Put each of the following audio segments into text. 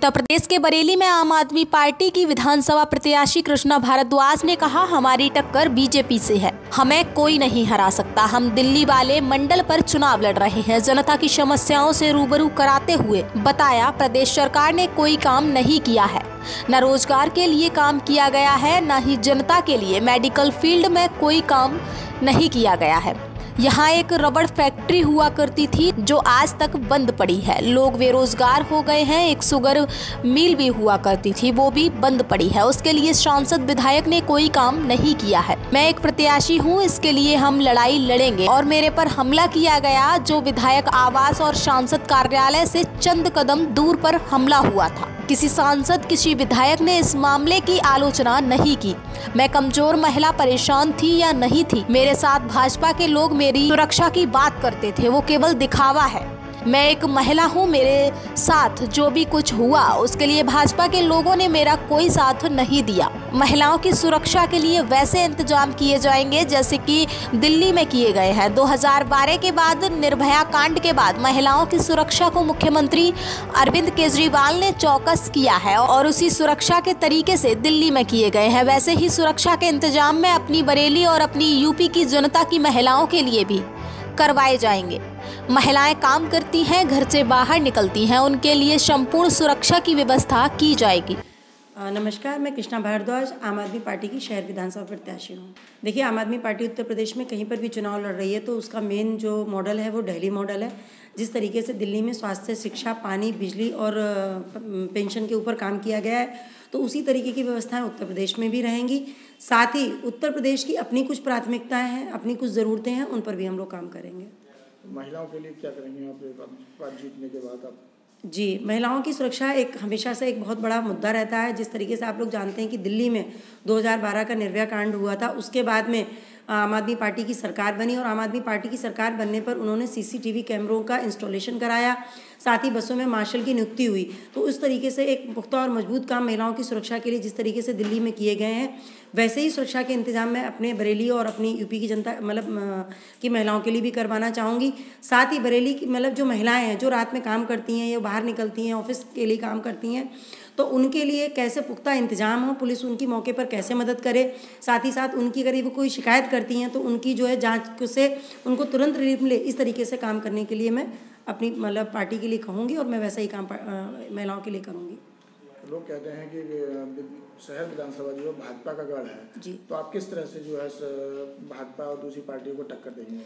उत्तर प्रदेश के बरेली में आम आदमी पार्टी की विधानसभा प्रत्याशी कृष्णा भारद्वाज ने कहा, हमारी टक्कर बीजेपी से है। हमें कोई नहीं हरा सकता। हम दिल्ली वाले मंडल पर चुनाव लड़ रहे हैं। जनता की समस्याओं से रूबरू कराते हुए बताया, प्रदेश सरकार ने कोई काम नहीं किया है। न रोज़गार के लिए काम किया गया है, न ही जनता के लिए। मेडिकल फ़ील्ड में कोई काम नहीं किया गया है। यहाँ एक रबड़ फैक्ट्री हुआ करती थी, जो आज तक बंद पड़ी है। लोग बेरोजगार हो गए हैं, एक शुगर मिल भी हुआ करती थी, वो भी बंद पड़ी है। उसके लिए सांसद विधायक ने कोई काम नहीं किया है। मैं एक प्रत्याशी हूँ, इसके लिए हम लड़ाई लड़ेंगे। और मेरे पर हमला किया गया, जो विधायक आवास और सांसद कार्यालय से चंद कदम दूर पर हमला हुआ था। किसी सांसद, किसी विधायक ने इस मामले की आलोचना नहीं की। मैं कमज़ोर महिला परेशान थी या नहीं थी? मेरे साथ भाजपा के लोग मेरी सुरक्षा की बात करते थे, वो केवल दिखावा है। मैं एक महिला हूँ मेरे साथ। जो भी कुछ हुआ, उसके लिए भाजपा के लोगों ने मेरा कोई साथ नहीं दिया। महिलाओं की सुरक्षा के लिए वैसे इंतज़ाम किए जाएँगे जैसे कि दिल्ली में किए गए हैं। 2012 के बाद, निर्भया कांड के बाद महिलाओं की सुरक्षा को मुख्यमंत्री अरविंद केजरीवाल ने चौकस किया है और उसी सुरक्षा के तरीके से दिल्ली में किए गए हैं। वैसे ही सुरक्षा के इंतज़ाम में अपनी बरेली और अपनी यूपी की जनता की महिलाओं के लिए भी करवाए जाएँगे। महिलाएँ काम करती हैं, घर से बाहर निकलती हैं, उनके लिए संपूर्ण सुरक्षा की व्यवस्था की जाएगी। नमस्कार, मैं कृष्णा भारद्वाज, आम आदमी पार्टी की शहर विधानसभा प्रत्याशी हूँ। देखिए, आम आदमी पार्टी उत्तर प्रदेश में कहीं पर भी चुनाव लड़ रही है तो उसका मेन जो मॉडल है, वो दिल्ली मॉडल है। जिस तरीके से दिल्ली में स्वास्थ्य, शिक्षा, पानी, बिजली और पेंशन के ऊपर काम किया गया है तो उसी तरीके की व्यवस्थाएँ उत्तर प्रदेश में भी रहेंगी। साथ ही उत्तर प्रदेश की अपनी कुछ प्राथमिकताएँ हैं, अपनी कुछ ज़रूरतें हैं, उन पर भी हम लोग काम करेंगे। महिलाओं के लिए क्या करेंगे आप बात जीतने के बाद आप? जी, महिलाओं की सुरक्षा एक हमेशा से एक बहुत बड़ा मुद्दा रहता है। जिस तरीके से आप लोग जानते हैं कि दिल्ली में 2012 का निर्भया कांड हुआ था, उसके बाद में आम आदमी पार्टी की सरकार बनी और आम आदमी पार्टी की सरकार बनने पर उन्होंने सीसीटीवी कैमरों का इंस्टॉलेशन कराया, साथ ही बसों में मार्शल की नियुक्ति हुई। तो उस तरीके से एक पुख्ता और मज़बूत काम महिलाओं की सुरक्षा के लिए जिस तरीके से दिल्ली में किए गए हैं, वैसे ही सुरक्षा के इंतज़ाम मैं अपने बरेली और अपनी यूपी की जनता मतलब की महिलाओं के लिए भी करवाना चाहूँगी। साथ ही बरेली की मतलब जो महिलाएँ हैं, जो रात में काम करती हैं, या बाहर निकलती हैं, ऑफ़िस के लिए काम करती हैं तो उनके लिए कैसे पुख्ता इंतज़ाम हो? पुलिस उनकी मौके पर कैसे मदद करे? साथ ही साथ उनकी अगर वो कोई शिकायत करती हैं तो उनकी जो है जाँच से उनको तुरंत रिलीफ मिले। इस तरीके से काम करने के लिए मैं अपनी मतलब पार्टी के लिए कहूँगी और मैं वैसा ही काम महिलाओं के लिए करूँगी। लोग कहते हैं कि शहर विधानसभा जो भाजपा का गढ़ है जी। तो आप किस तरह से जो है भाजपा और दूसरी पार्टियों को टक्कर देंगे?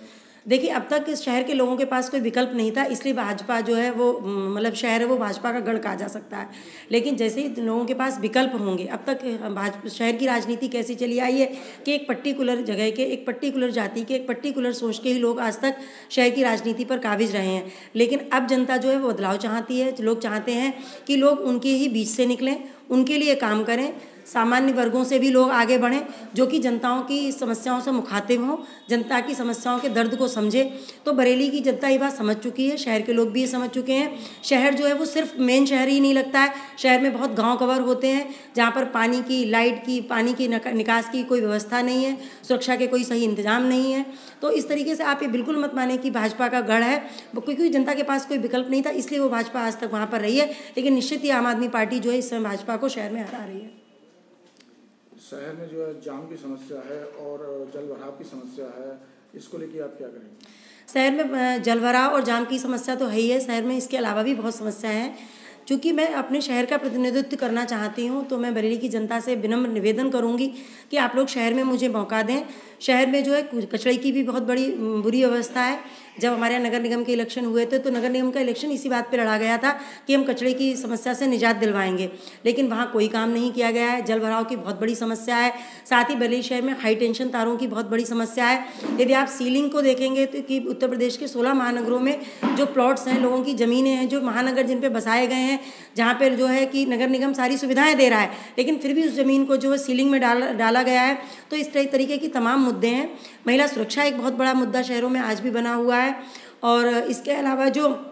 देखिए, अब तक इस शहर के लोगों के पास कोई विकल्प नहीं था, इसलिए भाजपा जो है वो मतलब शहर है वो भाजपा का गढ़ कहा जा सकता है। लेकिन जैसे ही लोगों के पास विकल्प होंगे, अब तक भाजपा शहर की राजनीति कैसी चली आई है कि एक पर्टिकुलर जगह के, एक पर्टिकुलर जाति के, एक पर्टिकुलर सोच के ही लोग आज तक शहर की राजनीति पर काबिज रहे हैं। लेकिन अब जनता जो है वो बदलाव चाहती है, लोग चाहते हैं कि लोग उनके ही बीच से निकलें, उनके लिए काम करें सामान्य वर्गों से भी लोग आगे बढ़ें, जो कि जनताओं की समस्याओं से मुखातिब हों, जनता की समस्याओं के दर्द को समझे। तो बरेली की जनता ये बात समझ चुकी है, शहर के लोग भी ये समझ चुके हैं। शहर जो है वो सिर्फ़ मेन शहर ही नहीं लगता है, शहर में बहुत गाँव कवर होते हैं, जहाँ पर पानी की, लाइट की, पानी की निकास की कोई व्यवस्था नहीं है, सुरक्षा के कोई सही इंतज़ाम नहीं है। तो इस तरीके से आप ये बिल्कुल मत माने कि भाजपा का गढ़ है, क्योंकि जनता के पास कोई विकल्प नहीं था, इसलिए वो भाजपा आज तक वहाँ पर रही है, लेकिन निश्चित ही आम आदमी पार्टी जो है इस समय भाजपा को शहर में हरा रही है। शहर में जो है जाम की समस्या है और जल भराव की समस्या है, इसको लेके आप क्या करेंगे? शहर में जल भराव और जाम की समस्या तो है ही है। शहर में इसके अलावा भी बहुत समस्या हैं। चूँकि मैं अपने शहर का प्रतिनिधित्व करना चाहती हूँ तो मैं बरेली की जनता से विनम्र निवेदन करूँगी कि आप लोग शहर में मुझे मौका दें। शहर में जो है कचड़े की भी बहुत बड़ी बुरी अवस्था है। जब हमारे यहाँ नगर निगम के इलेक्शन हुए थे तो नगर निगम का इलेक्शन इसी बात पर लड़ा गया था कि हम कचड़े की समस्या से निजात दिलवाएँगे। लेकिन वहाँ कोई काम नहीं किया गया है। जल भराव की बहुत बड़ी समस्या है। साथ ही बरेली शहर में हाई टेंशन तारों की बहुत बड़ी समस्या है। यदि आप सीलिंग को देखेंगे तो कि उत्तर प्रदेश के सोलह महानगरों में जो प्लॉट्स हैं, लोगों की ज़मीनें हैं, जो महानगर जिन पर बसाए गए हैं जहाँ पर जो है कि नगर निगम सारी सुविधाएँ दे रहा है। लेकिन फिर भी उस ज़मीन को जो है सीलिंग में डाल, डाला गया है। तो इस तरीके की तमाम मुद्दे हैं। महिला सुरक्षा एक बहुत बड़ा मुद्दा शहरों में आज भी बना हुआ है। और इसके अलावा जो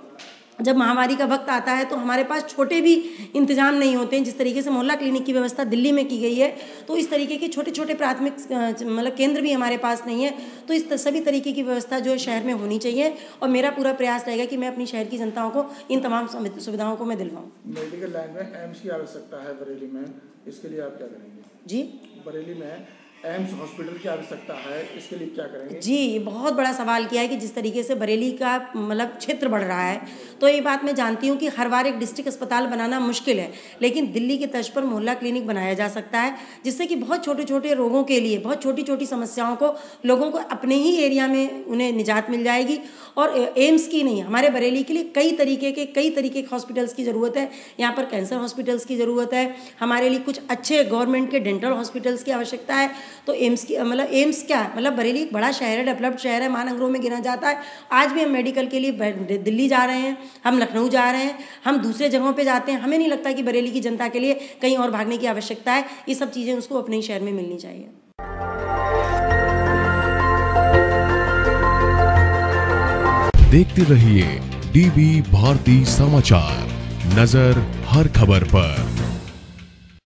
जब महामारी का वक्त आता है तो हमारे पास छोटे भी इंतज़ाम नहीं होते हैं जिस तरीके से मोहल्ला क्लिनिक की व्यवस्था दिल्ली में की गई है तो इस तरीके के छोटे छोटे प्राथमिक मतलब केंद्र भी हमारे पास नहीं है तो इस सभी तरीके की व्यवस्था जो है शहर में होनी चाहिए और मेरा पूरा प्रयास रहेगा कि मैं अपनी शहर की जनताओं को इन तमाम सुविधाओं को मैं दिलवाऊँ। मेडिकल लाइन में एम्स की आवश्यकता है बरेली में इसके लिए आप क्या करेंगे? जी? बरेली में एम्स हॉस्पिटल की आवश्यकता है, इसके लिए क्या करेंगे? जी, बहुत बड़ा सवाल किया है कि जिस तरीके से बरेली का मतलब क्षेत्र बढ़ रहा है तो ये बात मैं जानती हूँ कि हर बार एक डिस्ट्रिक्ट अस्पताल बनाना मुश्किल है, लेकिन दिल्ली के तर्ज पर मोहल्ला क्लिनिक बनाया जा सकता है, जिससे कि बहुत छोटे छोटे रोगों के लिए, बहुत छोटी छोटी समस्याओं को लोगों को अपने ही एरिया में उन्हें निजात मिल जाएगी, और एम्स की नहीं, हमारे बरेली के लिए कई तरीके के, कई तरीके के हॉस्पिटल्स की ज़रूरत है, यहाँ पर कैंसर हॉस्पिटल्स की ज़रूरत है, हमारे लिए कुछ अच्छे गवर्नमेंट के डेंटल हॉस्पिटल्स की आवश्यकता है तो एम्स की मतलब एम्स क्या है? मतलब बरेली एक बड़ा शहर है, डेवलप्ड शहर है महानगरों में गिना जाता है। आज भी हम मेडिकल के लिए दिल्ली जा रहे हैं, हम लखनऊ जा रहे हैं, हम दूसरे जगहों पर जाते हैं। हमें नहीं लगता कि बरेली की जनता के लिए कहीं और भागने की आवश्यकता है। ये सब चीज़ें उसको अपने ही शहर में मिलनी चाहिए। देखते रहिए डीबी भारती समाचार। नज़र हर खबर पर।